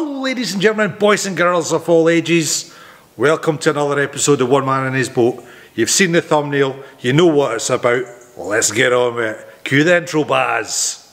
Hello, ladies and gentlemen, boys and girls of all ages. Welcome to another episode of One Man and His Boat. You've seen the thumbnail, you know what it's about. Let's get on with it. Cue the intro, Baz.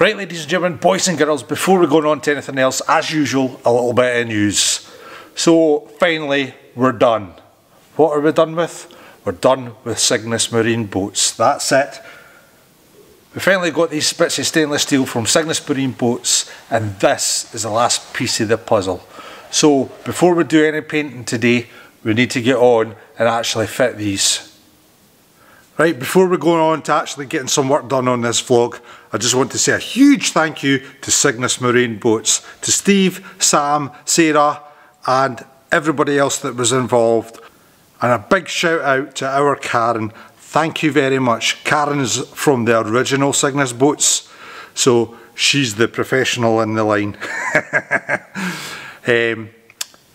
Right, ladies and gentlemen, boys and girls, before we go on to anything else, as usual, a little bit of news. So, finally, we're done. What are we done with? We're done with Cygnus Marine Boats. That's it. We finally got these bits of stainless steel from Cygnus Marine Boats, and this is the last piece of the puzzle. So, before we do any painting today, we need to get on and actually fit these. Right, before we go on to actually getting some work done on this vlog, I just want to say a huge thank you to Cygnus Marine Boats, to Steve, Sam, Sarah and everybody else that was involved. And a big shout out to our Karen. Thank you very much. Karen is from the original Cygnus Boats, so she's the professional in the line. um,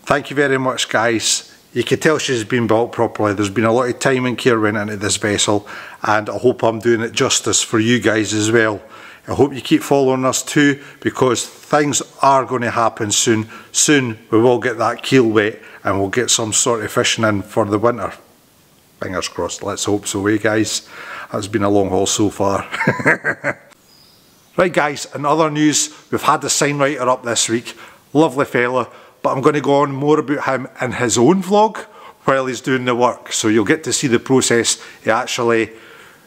thank you very much guys. You can tell she's been built properly. There's been a lot of time and care went into this vessel and I hope I'm doing it justice for you guys as well. I hope you keep following us too because things are going to happen soon. Soon we will get that keel wet and we'll get some sort of fishing in for the winter. Fingers crossed, let's hope so, eh guys? It's been a long haul so far. right guys, in other news, we've had the sign writer up this week. Lovely fella but I'm going to go on more about him in his own vlog while he's doing the work. So you'll get to see the process he actually,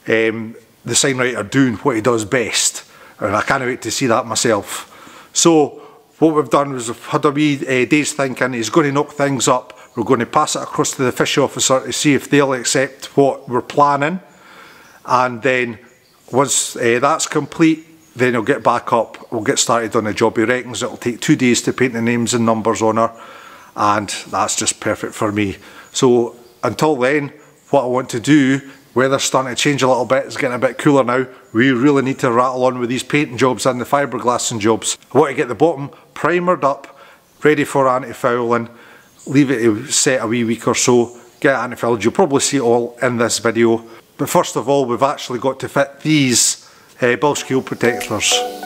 um, the sign writer doing what he does best. And I can't wait to see that myself. So what we've done is we've had a wee uh, day's thinking, he's going to knock things up. We're going to pass it across to the fish officer to see if they'll accept what we're planning. And then once uh, that's complete, then he'll get back up, we'll get started on the job. He reckons it'll take two days to paint the names and numbers on her, and that's just perfect for me. So until then, what I want to do, weather's starting to change a little bit, it's getting a bit cooler now, we really need to rattle on with these painting jobs and the fiberglassing jobs. I want to get the bottom primered up, ready for anti-fouling, leave it to set a wee week or so, get anti-fouled, you'll probably see it all in this video. But first of all, we've actually got to fit these uh, Bilge Keel Protectors.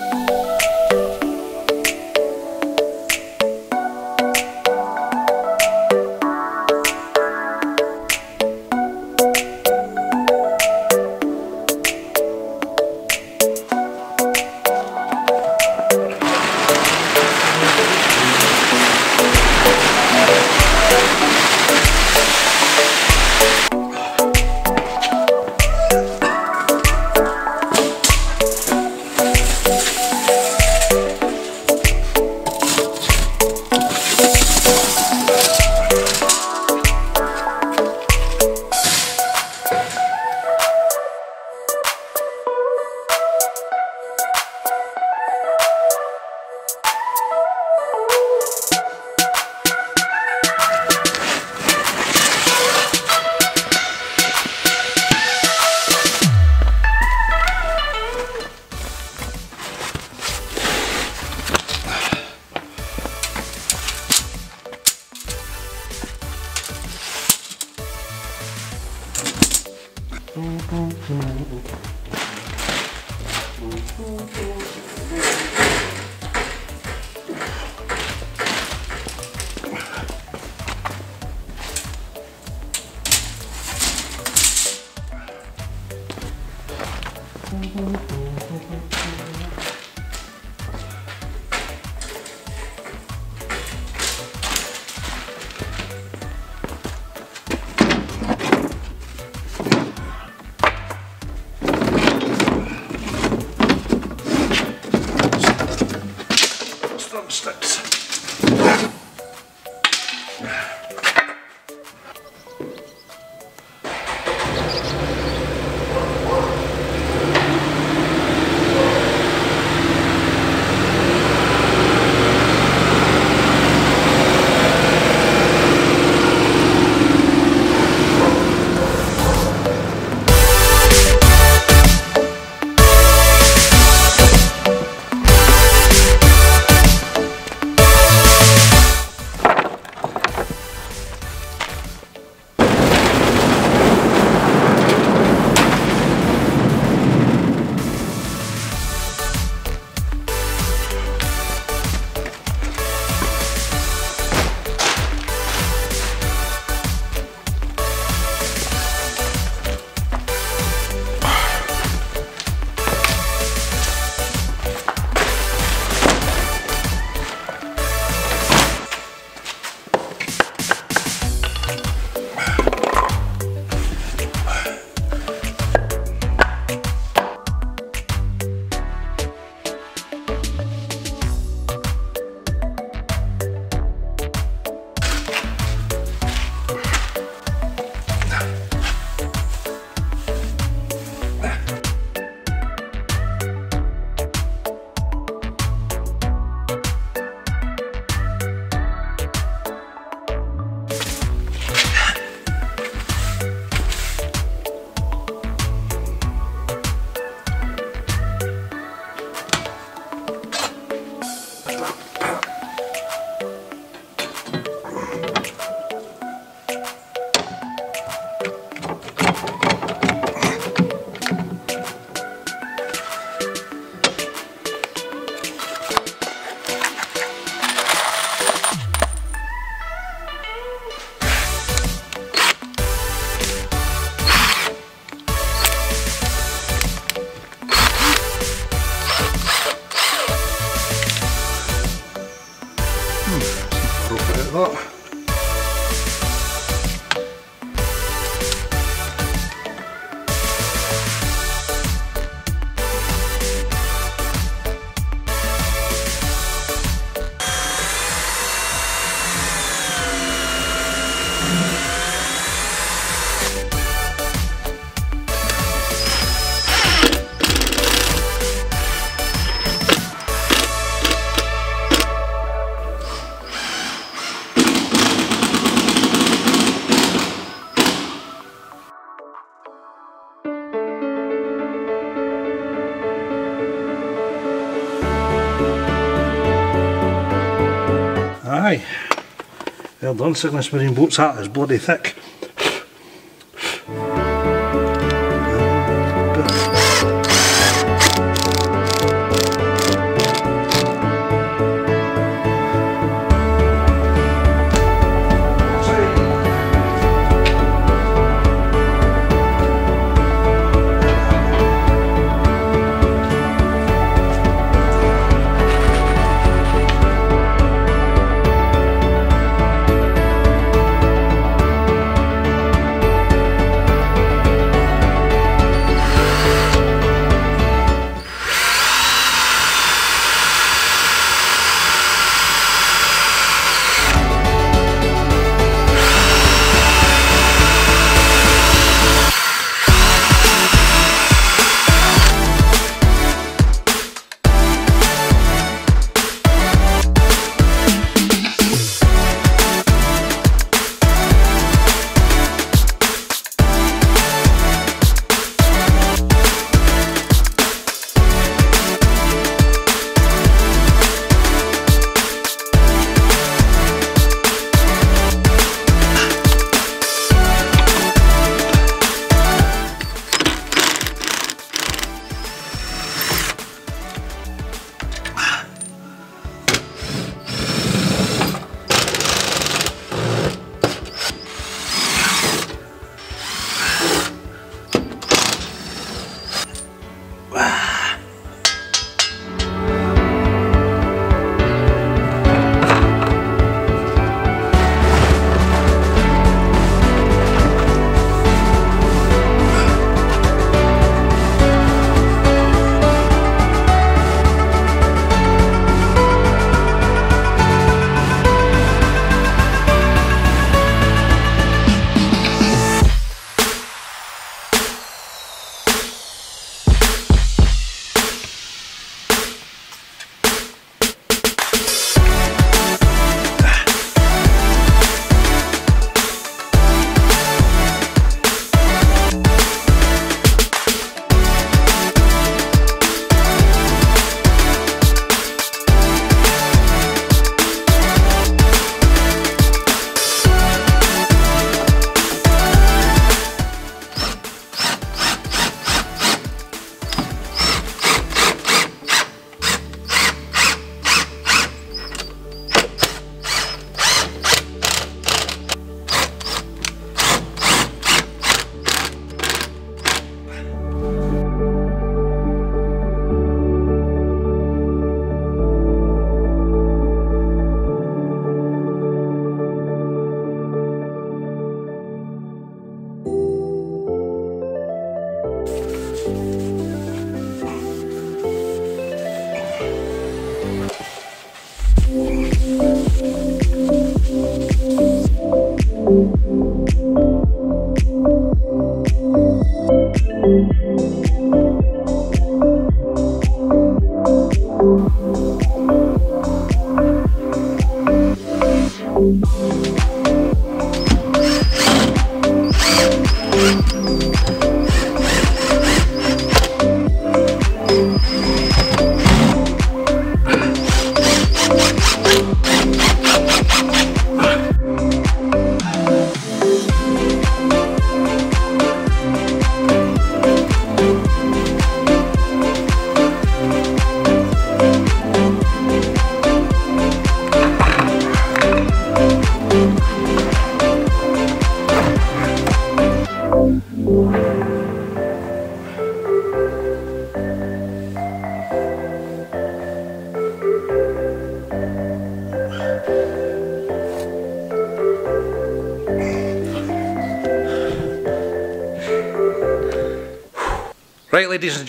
Well done, Cygnus Marine Boats. That is bloody thick.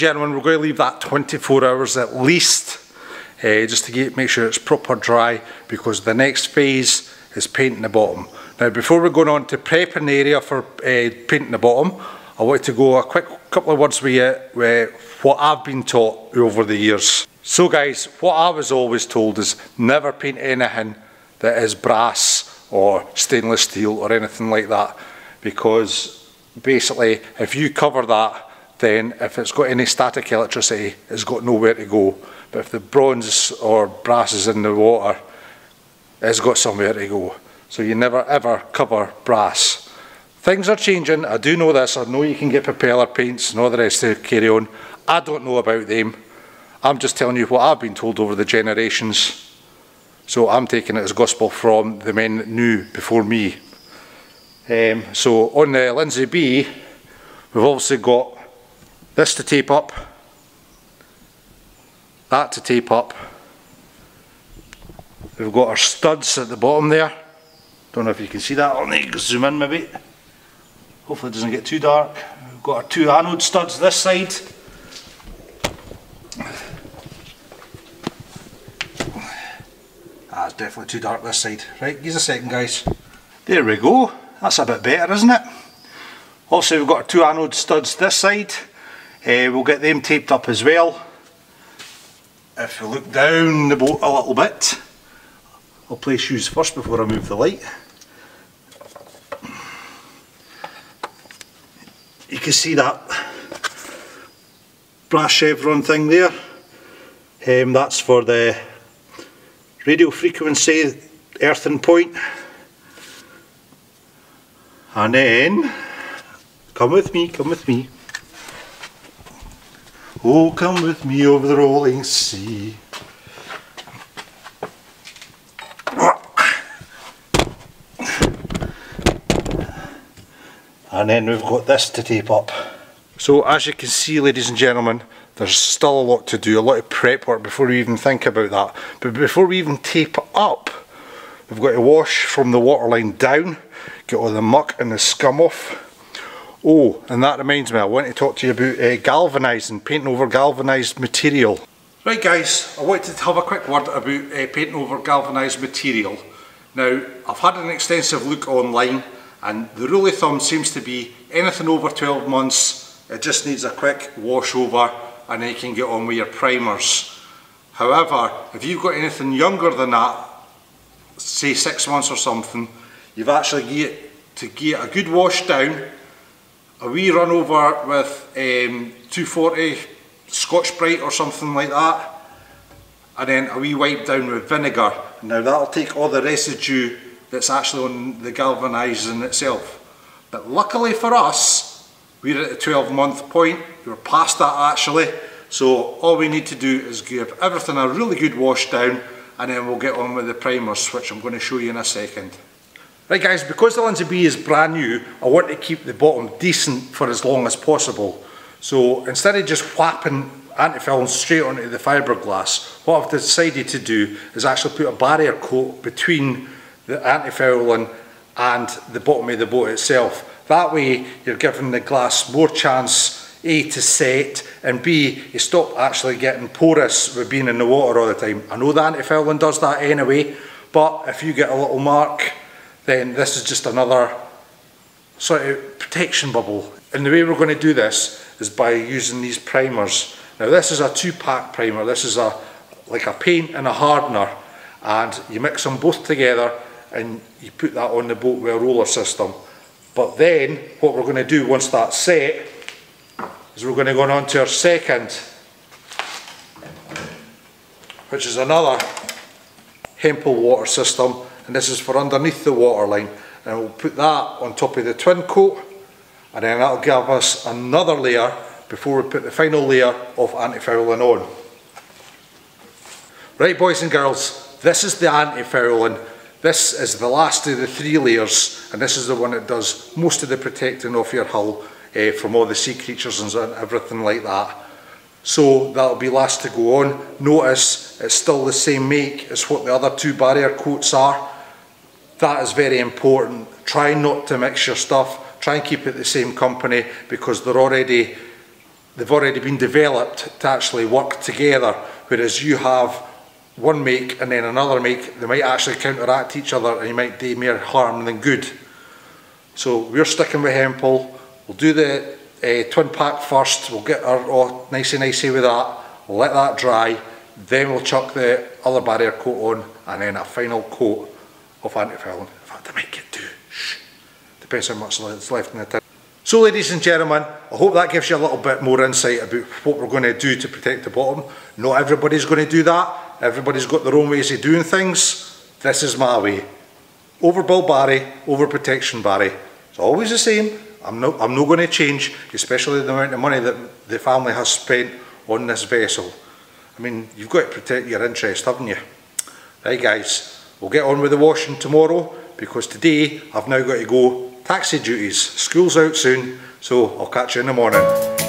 Gentlemen, we're going to leave that 24 hours at least uh, just to get, make sure it's proper dry because the next phase is painting the bottom. Now before we're going on to prepping the area for uh, painting the bottom, I want to go a quick couple of words with you with what I've been taught over the years. So guys, what I was always told is never paint anything that is brass or stainless steel or anything like that because basically if you cover that then if it's got any static electricity, it's got nowhere to go. But if the bronze or brass is in the water, it's got somewhere to go. So you never ever cover brass. Things are changing, I do know this, I know you can get propeller paints and all the rest to carry on. I don't know about them. I'm just telling you what I've been told over the generations. So I'm taking it as gospel from the men that knew before me. Um, so on the Lindsay B, we've obviously got this to tape up, that to tape up. We've got our studs at the bottom there. Don't know if you can see that. I'll need to zoom in maybe. Hopefully it doesn't get too dark. We've got our two anode studs this side. Ah, it's definitely too dark this side. Right, give us a second guys. There we go. That's a bit better, isn't it? Also, we've got our two anode studs this side. Uh, we'll get them taped up as well. If we look down the boat a little bit, I'll place shoes first before I move the light. You can see that brass chevron thing there. Um, that's for the radio frequency earthing point. And then, come with me, come with me. Oh, come with me over the rolling sea. And then we've got this to tape up. So as you can see ladies and gentlemen, there's still a lot to do, a lot of prep work before we even think about that. But before we even tape up, we've got to wash from the waterline down, get all the muck and the scum off, Oh, and that reminds me, I want to talk to you about uh, galvanising, painting over galvanised material. Right guys, I wanted to have a quick word about uh, painting over galvanised material. Now, I've had an extensive look online and the rule of thumb seems to be anything over 12 months, it just needs a quick wash over and then you can get on with your primers. However, if you've got anything younger than that, say six months or something, you've actually got to get a good wash down a wee run over with um, 240 Scotch Brite or something like that and then a wee wipe down with vinegar. Now that'll take all the residue that's actually on the galvanising itself. But luckily for us, we're at the 12 month point, we're past that actually, so all we need to do is give everything a really good wash down and then we'll get on with the primers, which I'm going to show you in a second. Right guys, because the Lindsay B is brand new, I want to keep the bottom decent for as long as possible. So instead of just whapping antifouling straight onto the fiberglass, what I've decided to do is actually put a barrier coat between the antifouling and the bottom of the boat itself. That way you're giving the glass more chance A to set and B you stop actually getting porous with being in the water all the time. I know the antifouling does that anyway, but if you get a little mark then this is just another sort of protection bubble. And the way we're going to do this is by using these primers. Now this is a two-pack primer. This is a like a paint and a hardener. And you mix them both together and you put that on the boat with a roller system. But then what we're going to do once that's set is we're going to go on to our second which is another Hempel water system and this is for underneath the waterline and we'll put that on top of the twin coat and then that'll give us another layer before we put the final layer of anti-fouling on. Right boys and girls, this is the anti-fouling. This is the last of the three layers and this is the one that does most of the protecting of your hull uh, from all the sea creatures and everything like that. So that'll be last to go on. Notice it's still the same make as what the other two barrier coats are. That is very important. Try not to mix your stuff. Try and keep it the same company because they're already they've already been developed to actually work together, whereas you have one make and then another make, they might actually counteract each other and you might do more harm than good. So we're sticking with Hempel, we'll do the uh, twin pack first, we'll get our oh, nicey nicey with that, we'll let that dry, then we'll chuck the other barrier coat on and then a final coat of anti-fouling. In fact, I might get two, shh, depends how much is left in the tin. So ladies and gentlemen, I hope that gives you a little bit more insight about what we're going to do to protect the bottom. Not everybody's going to do that, everybody's got their own ways of doing things. This is my way. Overbuild Barry, over protection Barry. It's always the same. I'm not, I'm not going to change, especially the amount of money that the family has spent on this vessel. I mean, you've got to protect your interest, haven't you? Right guys, we'll get on with the washing tomorrow because today I've now got to go taxi duties. School's out soon, so I'll catch you in the morning.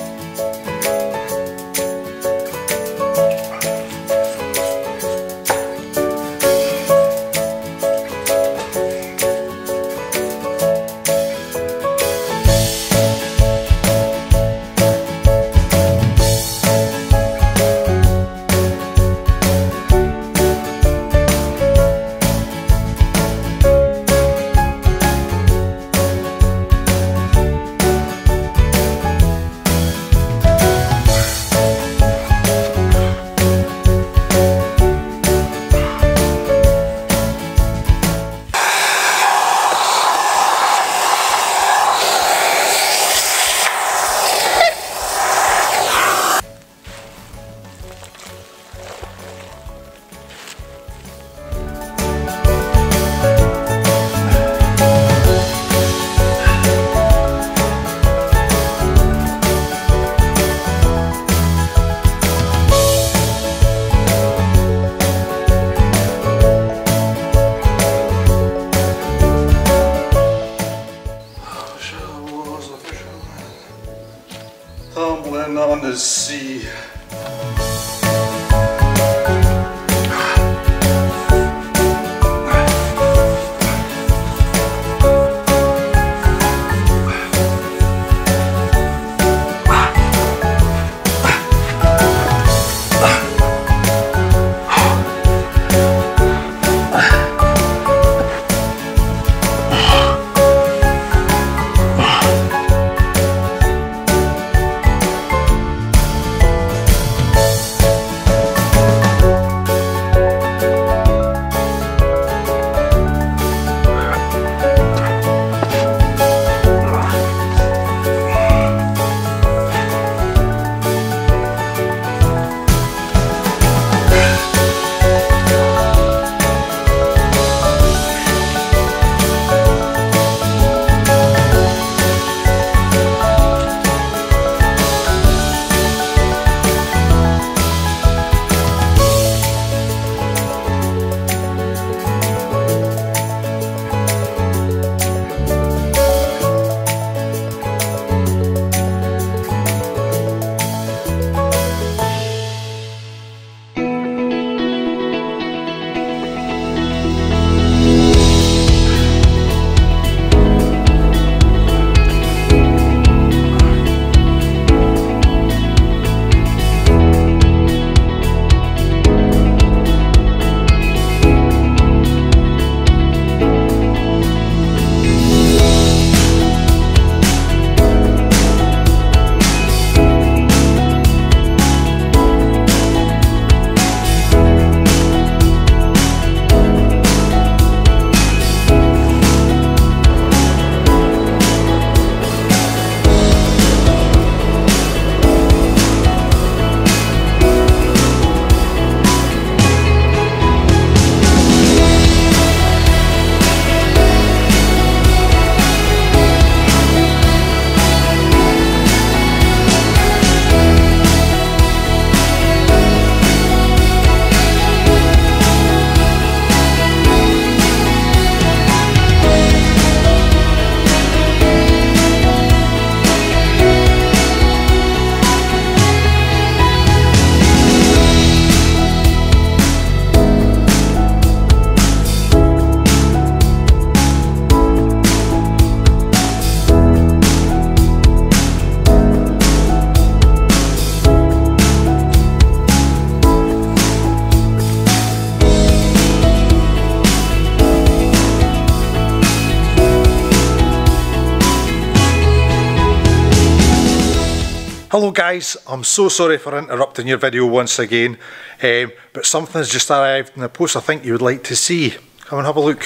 Hello guys, I'm so sorry for interrupting your video once again, um, but something's just arrived in the post I think you would like to see. Come and have a look.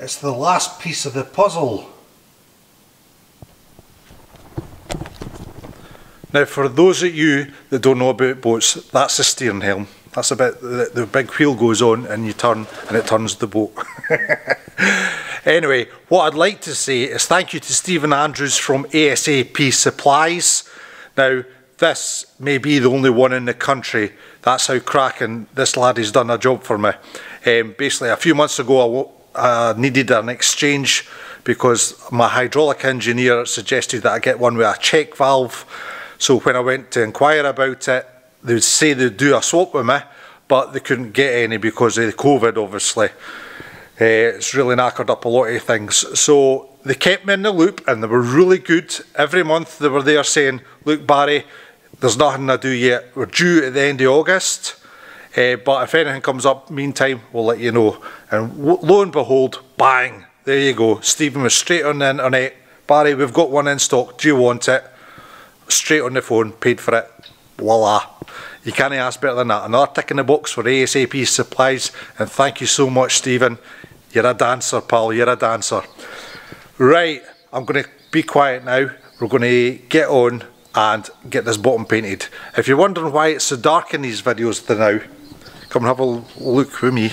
It's the last piece of the puzzle. Now for those of you that don't know about boats, that's the steering helm. That's a bit, the big wheel goes on and you turn and it turns the boat. Anyway, what I'd like to say is thank you to Stephen Andrews from ASAP Supplies. Now, this may be the only one in the country. That's how cracking this lad has done a job for me. Um, basically, a few months ago, I uh, needed an exchange because my hydraulic engineer suggested that I get one with a check valve. So when I went to inquire about it, they would say they'd do a swap with me, but they couldn't get any because of the COVID, obviously. Uh, it's really knackered up a lot of things. So they kept me in the loop and they were really good. Every month they were there saying, look Barry, there's nothing to do yet. We're due at the end of August. Uh, but if anything comes up, meantime, we'll let you know. And lo and behold, bang, there you go. Stephen was straight on the internet. Barry, we've got one in stock. Do you want it? Straight on the phone, paid for it. Voila. You can't ask better than that. Another tick in the box for ASAP Supplies. And thank you so much, Stephen. You're a dancer, pal. You're a dancer. Right, I'm going to be quiet now. We're going to get on and get this bottom painted. If you're wondering why it's so dark in these videos to now, come and have a look with me.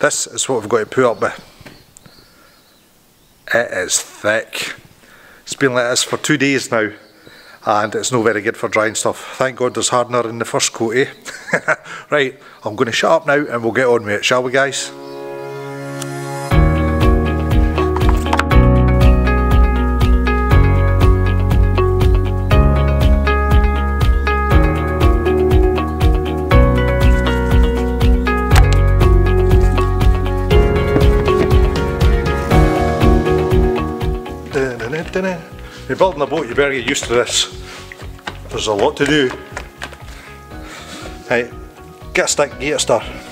This is what we've got to put up with. It is thick. It's been like this for two days now and it's no very good for drying stuff. Thank God there's hardener in the first coat, eh? right, I'm going to shut up now and we'll get on with it, shall we guys? You're building a boat, you better get used to this. There's a lot to do. Hey, get a stick, get a.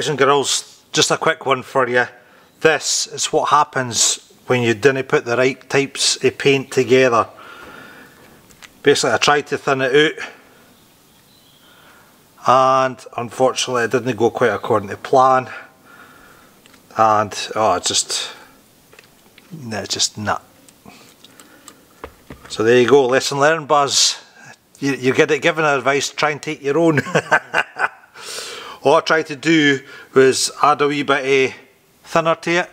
boys and girls, just a quick one for you. This is what happens when you didn't put the right types of paint together. Basically I tried to thin it out and unfortunately it didn't go quite according to plan and oh it's just it's just nut. So there you go, lesson learned Buzz. You, you get it given advice, try and take your own. All I tried to do was add a wee bit of thinner to it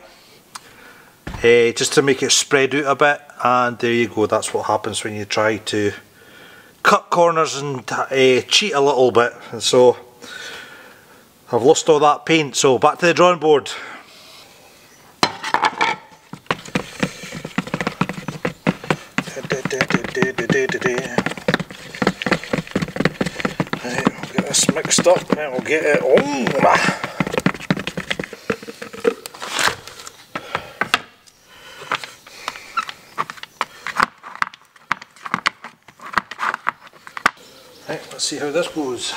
uh, just to make it spread out a bit and there you go that's what happens when you try to cut corners and uh, cheat a little bit. And so I've lost all that paint so back to the drawing board Right, we'll get this mixed up and we'll get it on. Right, let's see how this goes.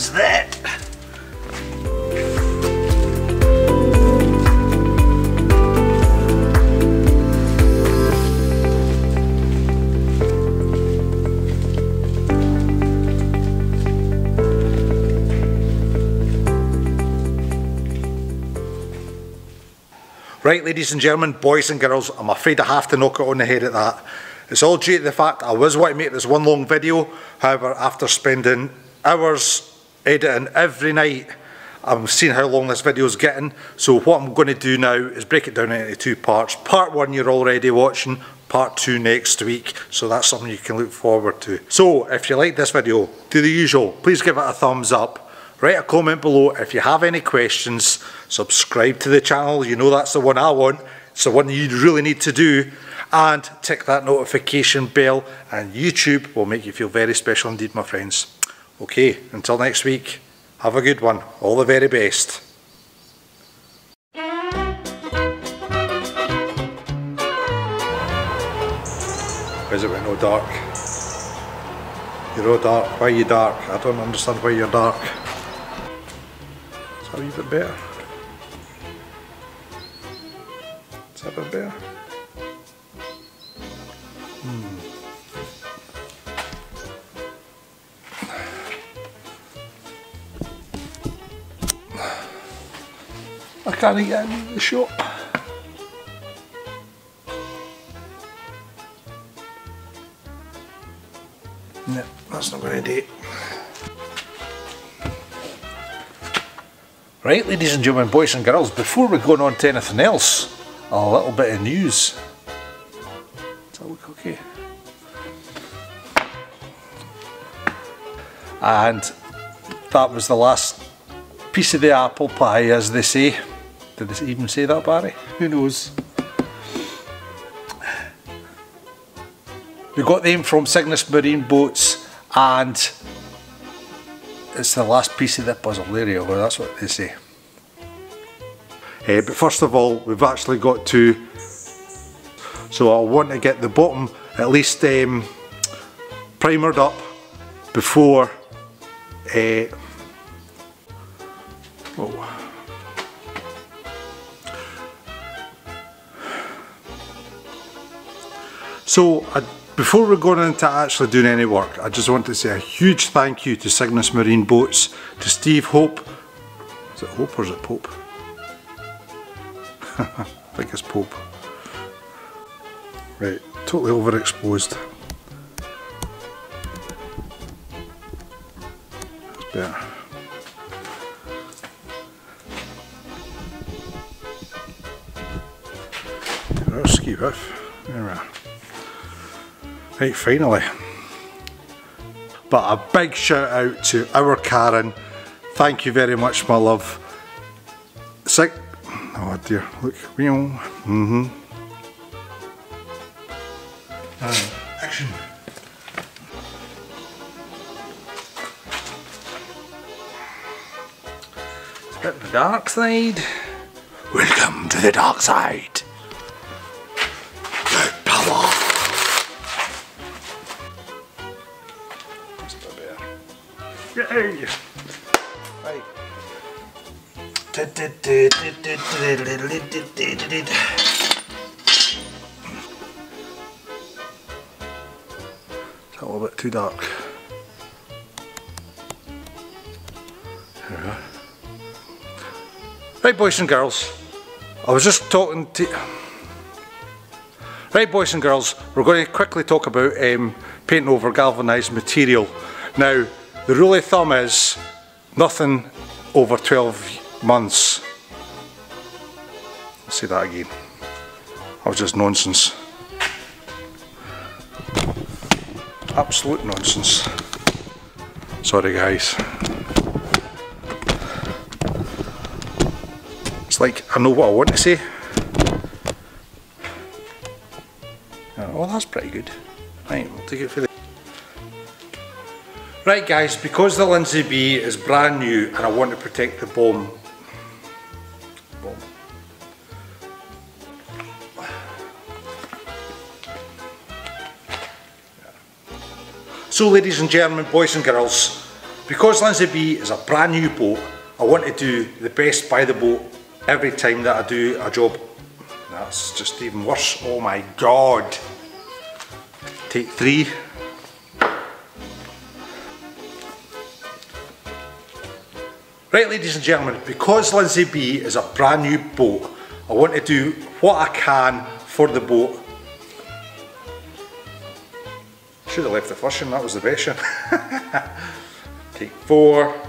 as that. Right, ladies and gentlemen, boys and girls, I'm afraid I have to knock it on the head at that. It's all due to the fact I was wanting to make this one long video, however, after spending hours editing every night, I'm seeing how long this video is getting. So what I'm going to do now is break it down into two parts. Part one you're already watching, part two next week. So that's something you can look forward to. So if you like this video, do the usual. Please give it a thumbs up. Write a comment below if you have any questions. Subscribe to the channel. You know that's the one I want. It's the one you really need to do and tick that notification bell and YouTube will make you feel very special indeed my friends. Okay, until next week, have a good one. All the very best. Where's it went all dark? You're all dark. Why are you dark? I don't understand why you're dark. Is that a wee bit better? Is that a bit better? Into the shop. No, that's not going to do it. Right, ladies and gentlemen, boys and girls, before we go on to anything else, a little bit of news. Does that look okay? And that was the last piece of the apple pie, as they say. Did they even say that, Barry? Who knows? We got them from Cygnus Marine Boats and it's the last piece of the puzzle. There you go, that's what they say. Uh, but first of all, we've actually got to, so I want to get the bottom at least um, primered up before uh, So I, before we're going into actually doing any work, I just want to say a huge thank you to Cygnus Marine Boats, to Steve Hope. Is it Hope or is it Pope? I think it's Pope. Right, totally overexposed. That's better. Ski whiff. There we are. Right, finally. But a big shout out to our Karen. Thank you very much, my love. Sick. Oh dear, look. Mm-hmm. Uh, action. It's a bit of the dark side. Welcome to the dark side. Yay! Right. It's a little bit too dark. Right boys and girls, I was just talking to... Right boys and girls, we're going to quickly talk about um, painting over galvanised material. Now, the rule of thumb is nothing over 12 months. I'll say that again. That was just nonsense. Absolute nonsense. Sorry guys. It's like I know what I want to say. Oh, that's pretty good. Right, we'll take it for the Right guys, because the Lindsay B is brand new and I want to protect the bomb. So ladies and gentlemen, boys and girls, because Lindsay B is a brand new boat, I want to do the best by the boat every time that I do a job. That's just even worse, oh my god. Take three. Right ladies and gentlemen, because Lindsay B is a brand new boat, I want to do what I can for the boat. Should have left the first one, that was the best one. Take four.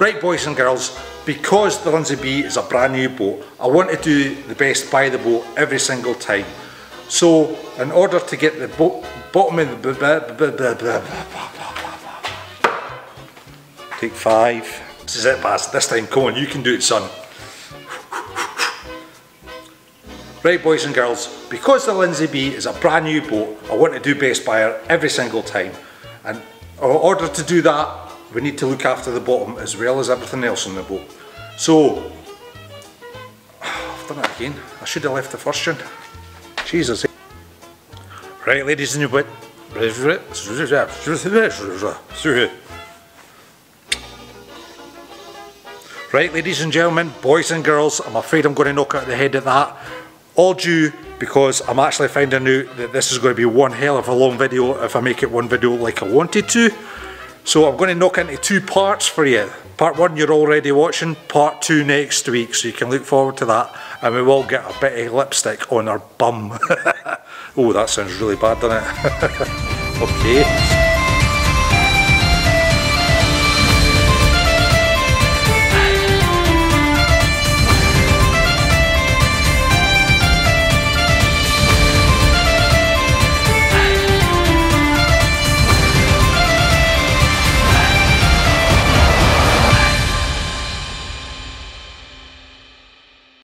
Right boys and girls, because the Lindsay B is a brand new boat, I want to do the best by the boat every single time. So, in order to get the boat, bottom of the... Take five. This is it, Baz. This time, come on, you can do it, son. Right, boys and girls, because the Lindsay B is a brand new boat, I want to do best by every single time. And in order to do that, we need to look after the bottom as well as everything else on the boat. So, I've done it again. I should have left the first one. Jesus. Right, ladies and gentlemen. Right, ladies and gentlemen, boys and girls, I'm afraid I'm going to knock out the head at that. All due because I'm actually finding out that this is going to be one hell of a long video if I make it one video like I wanted to. So I'm going to knock into two parts for you. Part one you're already watching, part two next week, so you can look forward to that. And we will get a bit of lipstick on our bum. oh, that sounds really bad, doesn't it? okay.